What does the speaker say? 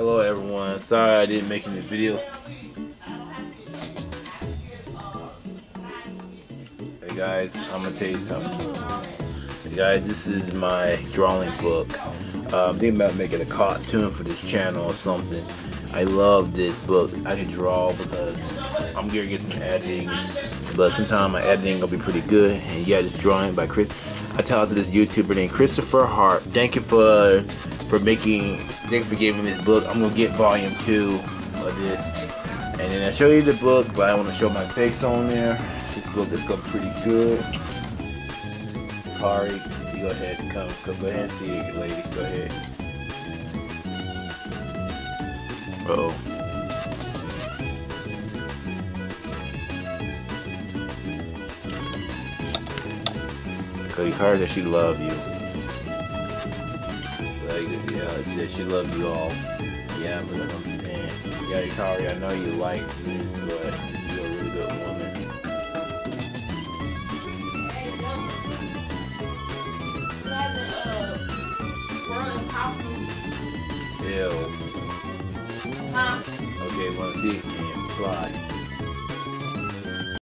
Hello everyone. Sorry I didn't make any video. Hey guys, I'm gonna tell you something. Hey guys, this is my drawing book. Uh, I'm thinking about making a cartoon for this channel or something. I love this book. I can draw because I'm gonna get some editing, but sometimes my editing will be pretty good. And yeah, this drawing by Chris. I tell to this YouTuber named Christopher Hart. Thank you for for making. Thank you for giving me this book. I'm gonna get volume two of this, and then I show you the book, but I want to show my face on there. This book is going pretty good. Kari, you go ahead and come, come go ahead and see it, lady. Go ahead. Uh oh. Cause Kari said she love you. Yeah, uh, she said she love you all. Yeah, but I understand. Yeah, Kari, I know you like this, but you're a really good woman. Ew. Huh? Okay, see it? Can fly?